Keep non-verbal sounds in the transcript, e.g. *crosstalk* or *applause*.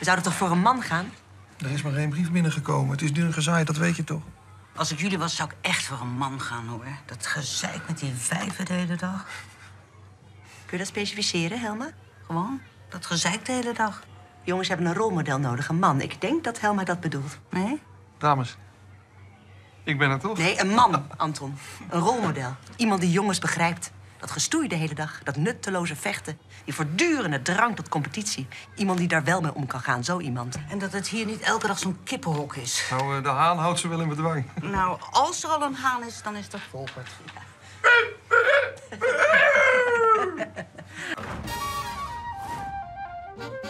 We zouden toch voor een man gaan? Er is maar geen brief binnengekomen. Het is dun gezaaid, dat weet je toch? Als ik jullie was, zou ik echt voor een man gaan, hoor. Dat gezeik met die vijven de hele dag. Kun je dat specificeren, Helma? Gewoon, dat gezeik de hele dag. Jongens hebben een rolmodel nodig, een man. Ik denk dat Helma dat bedoelt. Nee? Dames, ik ben er toch? Nee, een man, Anton. Een rolmodel. Iemand die jongens begrijpt. Dat gestoei de hele dag, dat nutteloze vechten. Die voortdurende drang tot competitie. Iemand die daar wel mee om kan gaan, zo iemand. En dat het hier niet elke dag zo'n kippenhok is. Nou, eh, de haan houdt ze wel in bedwang. Nou, als er al een haan is, dan is dat Volkert. Ja. *laughs*